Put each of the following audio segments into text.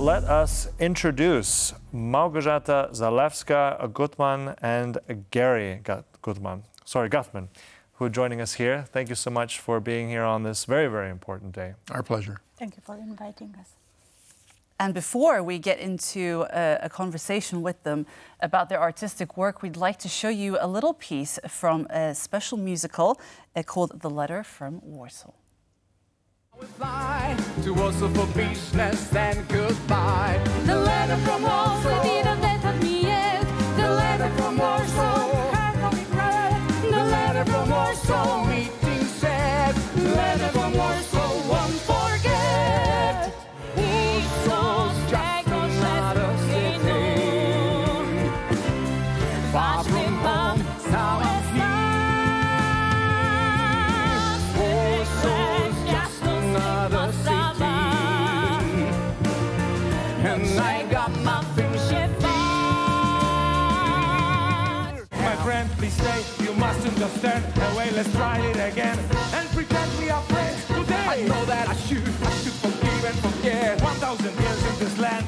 let us introduce Małgorzata Zalewska Gutman and Gary Gutman. Sorry, Guthman, who are joining us here. Thank you so much for being here on this very, very important day. Our pleasure. Thank you for inviting us. And before we get into a, a, conversation with them about their artistic work, we'd like to show you a little piece from a special musical uh, called The Letter from Warsaw. To Warsaw for business and goodbye. The letter from Warsaw didn't let me yet. The letter from Warsaw, The letter from Warsaw, friend, please stay, you must understand. Anyway, let's try it again. And pretend we are friends today. I know that I should, I should forgive and forget. 1,000 years in this land.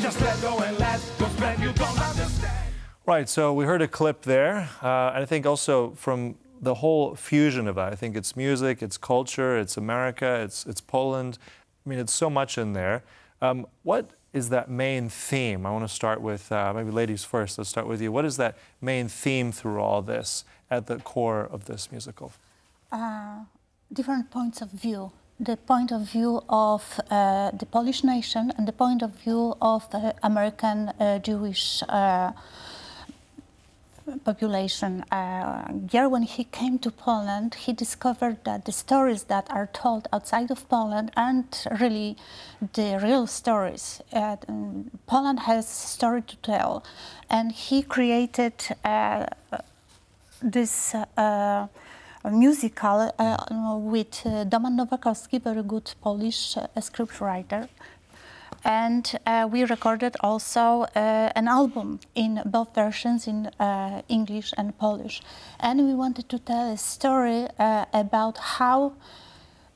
Just let go and let go spend. You don't understand. Right, so we heard a clip there. Uh, and I think also from the whole fusion of that, I think it's music, it's culture, it's America, it's, it's Poland. I mean, it's so much in there. Um, what is that main theme? I want to start with uh, maybe ladies first. Let's start with you. What is that main theme through all this at the core of this musical? Uh, different points of view. The point of view of uh, the Polish nation and the point of view of the American uh, Jewish uh, population. Uh, when he came to Poland, he discovered that the stories that are told outside of Poland aren't really the real stories. Uh, Poland has story to tell, and he created uh, this. Uh, musical uh, with uh, Doman Nowakowski, very good Polish uh, scriptwriter, and uh, we recorded also uh, an album in both versions in uh, English and Polish and we wanted to tell a story about how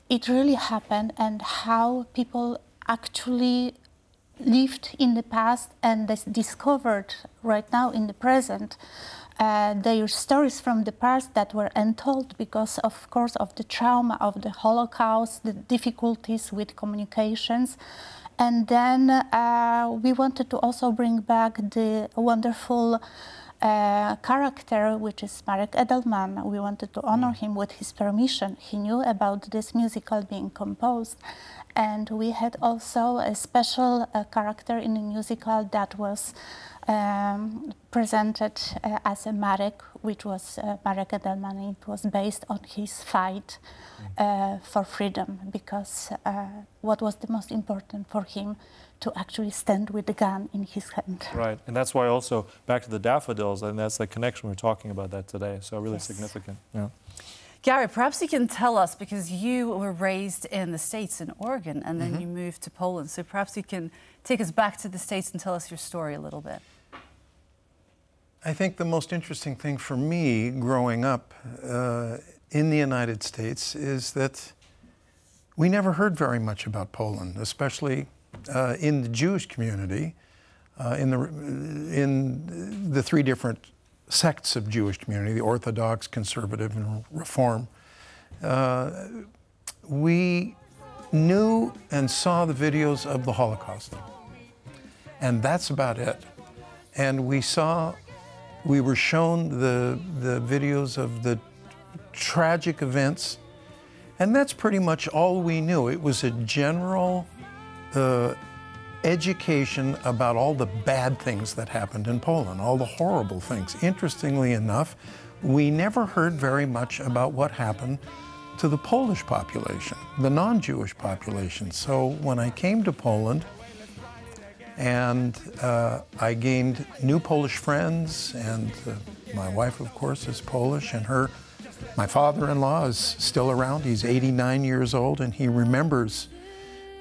it really happened and how people actually lived in the past and discovered right now in the present uh, their stories from the past that were untold because, of course, of the trauma of the Holocaust, the difficulties with communications. And then uh, we wanted to also bring back the wonderful uh, character, which is Marek Edelman. We wanted to honor him with his permission. He knew about this musical being composed. And we had also a special uh, character in the musical that was um, presented uh, as a Marek, which was uh, Marek Edelman. It was based on his fight uh, for freedom, because uh, what was the most important for him to actually stand with the gun in his hand. Right, and that's why also back to the daffodils, and that's the connection we're talking about that today. So really Yes. significant. Yeah. Gary, perhaps you can tell us because you were raised in the States in Oregon and then you moved to Poland. So perhaps you can take us back to the States and tell us your story a little bit. I think the most interesting thing for me growing up uh, in the United States is that we never heard very much about Poland, especially uh, in the Jewish community, uh, in, the, in the three different sects of Jewish community, the Orthodox, Conservative, and Reform. Uh, we knew and saw the videos of the Holocaust. And that's about it. And we saw, we were shown the, the videos of the tragic events, and that's pretty much all we knew. It was a general uh, education about all the bad things that happened in Poland, all the horrible things. Interestingly enough, we never heard very much about what happened to the Polish population, the non Jewish population. So when I came to Poland, and uh, I gained new Polish friends, and uh, my wife, of course, is Polish, and her, my father-in-law is still around. He's 89 years old, and he remembers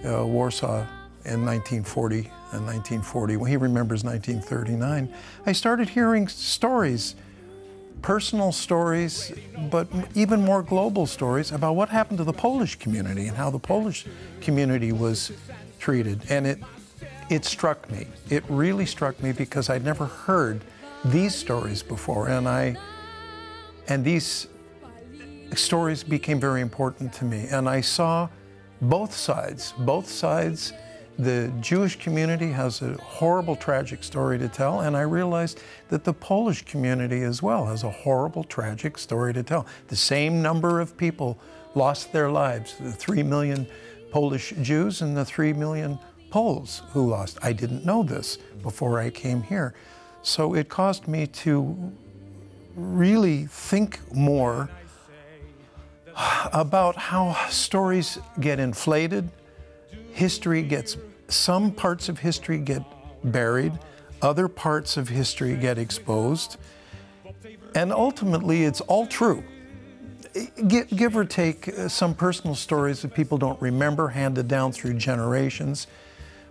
uh, Warsaw in 1940 and 1940. Well, he remembers 1939. I started hearing stories, personal stories, but even more global stories about what happened to the Polish community and how the Polish community was treated, and it it struck me. It really struck me because I'd never heard these stories before, and I and these stories became very important to me. And I saw both sides, both sides. The Jewish community has a horrible, tragic story to tell, and I realized that the Polish community as well has a horrible, tragic story to tell. The same number of people lost their lives the three million Polish Jews and the three million Poles who lost. I didn't know this before I came here. So it caused me to really think more about how stories get inflated, history gets, some parts of history get buried, other parts of history get exposed, and ultimately it's all true. Give, or take uh, some personal stories that people don't remember, handed down through generations.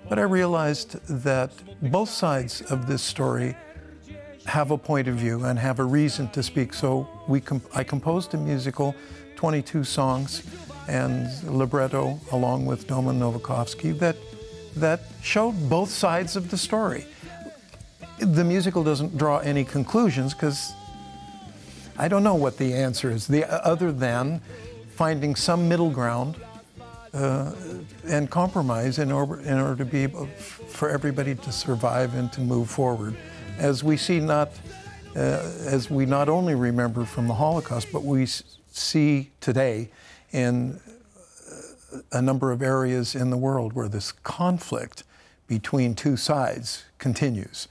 But I realized that both sides of this story have a point of view and have a reason to speak. So we I composed a musical, 22 songs, and libretto along with Doman Nowakowski that that showed both sides of the story. The musical doesn't draw any conclusions because I don't know what the answer is, the, other than finding some middle ground uh, and compromise in order, in order to be able for everybody to survive and to move forward. As we see not, uh, as we not only remember from the Holocaust, but we s- see today in uh, a number of areas in the world where this conflict between two sides continues.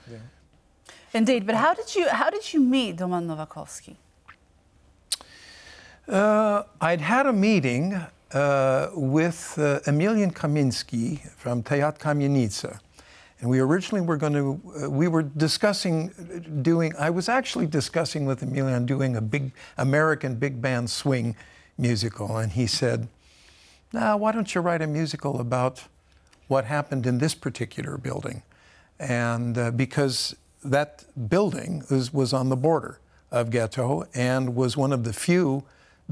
Indeed, but how did you how did you meet Doman Nowakowski? Uh, I'd had a meeting uh, with uh, Emilian Kamiński from Teatr Kamienica. And we originally were going to, uh, we were discussing doing, I was actually discussing with Emilian doing a big American big band swing musical. And he said, now, why don't you write a musical about what happened in this particular building? And uh, because that building was, was on the border of Ghetto and was one of the few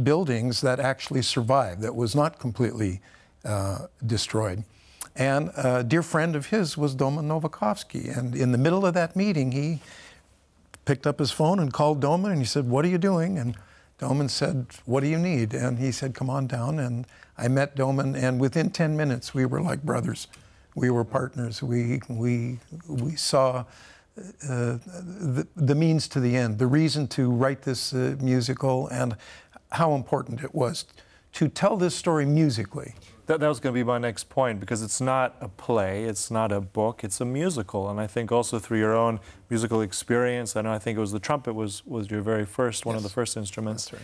buildings that actually survived, that was not completely uh, destroyed. And a dear friend of his was Doman Nowakowski. And in the middle of that meeting, he picked up his phone and called Doman and he said, What are you doing? And Doman said, What do you need? And he said, Come on down. And I met Doman, and within 10 minutes, we were like brothers. We were partners. We, we, we saw uh, the, the means to the end, the reason to write this uh, musical, and how important it was to tell this story musically. That, that was going to be my next point because it's not a play, it's not a book, it's a musical. And I think also through your own musical experience, I know I think it was the trumpet was, was your very first, one of the first instruments. That's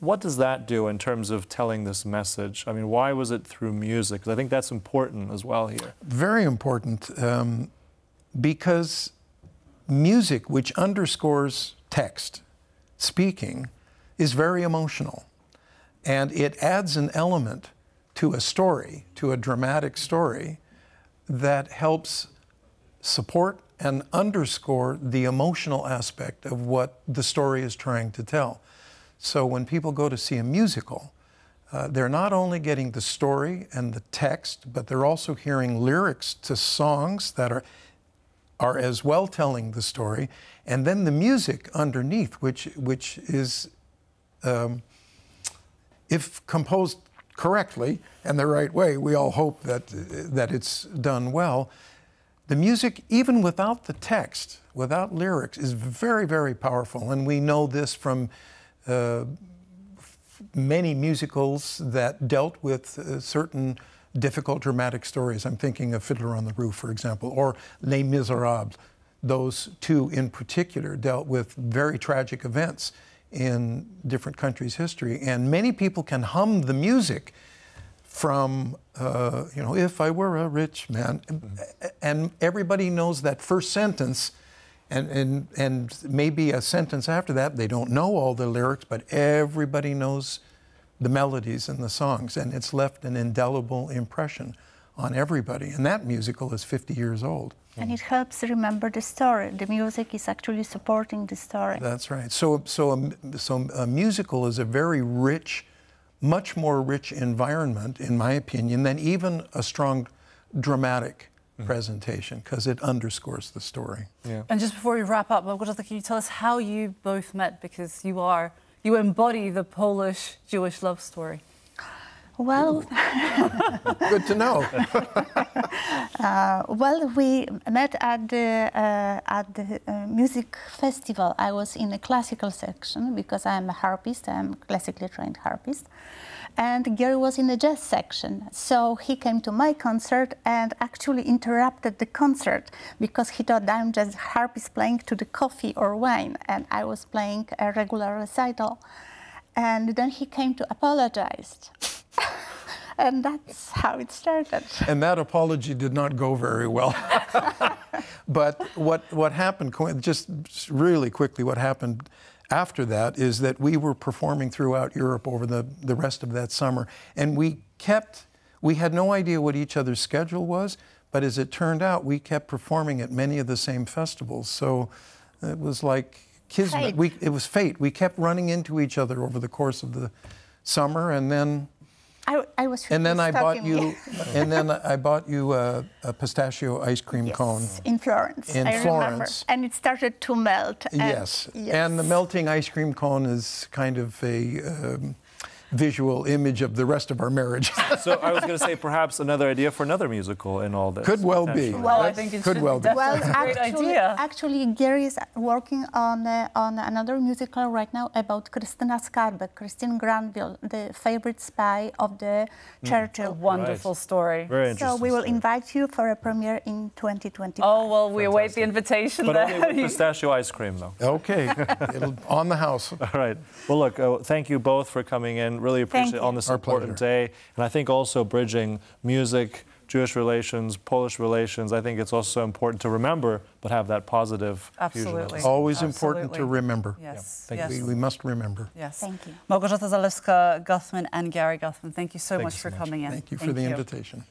What does that do in terms of telling this message? I mean, why was it through music? 'Cause I think that's important as well here. Very important um, because music, which underscores text, speaking, is very emotional. And it adds an element to a story, to a dramatic story, that helps support and underscore the emotional aspect of what the story is trying to tell. So when people go to see a musical, uh, they're not only getting the story and the text, but they're also hearing lyrics to songs that are are as well telling the story, and then the music underneath, which which is, um, if composed correctly and the right way, we all hope that that it's done well. The music, even without the text, without lyrics, is very very powerful, and we know this from. Uh, many musicals that dealt with uh, certain difficult dramatic stories. I'm thinking of Fiddler on the Roof, for example, or Les Miserables. Those two in particular dealt with very tragic events in different countries' history. And many people can hum the music from, uh, you know, if I were a rich man. And everybody knows that first sentence. And, and, and maybe a sentence after that, they don't know all the lyrics, but everybody knows the melodies and the songs, and it's left an indelible impression on everybody. And that musical is 50 years old. And it helps remember the story. The music is actually supporting the story. That's right. So, so, a, so a musical is a very rich, much more rich environment, in my opinion, than even a strong dramatic mm-hmm. presentation because it underscores the story. Yeah. And just before we wrap up, Małgorzata, can you tell us how you both met? Because you are, you embody the Polish Jewish love story. Well, Good to know. uh, well, we met at the uh, at the uh, music festival. I was in the classical section because I'm a harpist. I'm a classically trained harpist, and Gary was in the jazz section. So he came to my concert and actually interrupted the concert because he thought I'm just harpist playing to the coffee or wine, and I was playing a regular recital. And then he came to apologize. and that's how it started. And that apology did not go very well. but what, what happened, just really quickly, what happened after that is that we were performing throughout Europe over the, the rest of that summer. And we kept, we had no idea what each other's schedule was, but as it turned out, we kept performing at many of the same festivals. So it was like kismet. We, it was fate. We kept running into each other over the course of the summer, and then I, I was and then I bought you, and then I bought you a, a pistachio ice cream cone. In Florence. In I remember. Florence. And it started to melt. and- Yes. and the melting ice cream cone is kind of a um, visual image of the rest of our marriage. So I was going to say perhaps another idea for another musical in all this. Could well be. potentially. Well, I think it could well be be. Well, a great actually, idea. actually, Gary is working on uh, on another musical right now about Krystyna Skarbek, Christine Granville, the favorite spy of the A Churchill. wonderful story. Very interesting. So interesting. we will story. invite you for a premiere in 2025. Oh, well, we await the invitation But then. only with pistachio ice cream, though. okay, It'll, on the house. All right. Well, look, uh, thank you both for coming in. Really appreciate it on this Our important pleasure. day. And I think also bridging music, Jewish relations, Polish relations. I think it's also important to remember, but have that positive fusion. of Absolutely. Always important to remember. Yes, Thank yes, We, we must remember. yes. Thank you. Małgorzata Zalewska Guthman and Gary Guthman, thank you so Thank much you for much. coming in. Thank you for the invitation.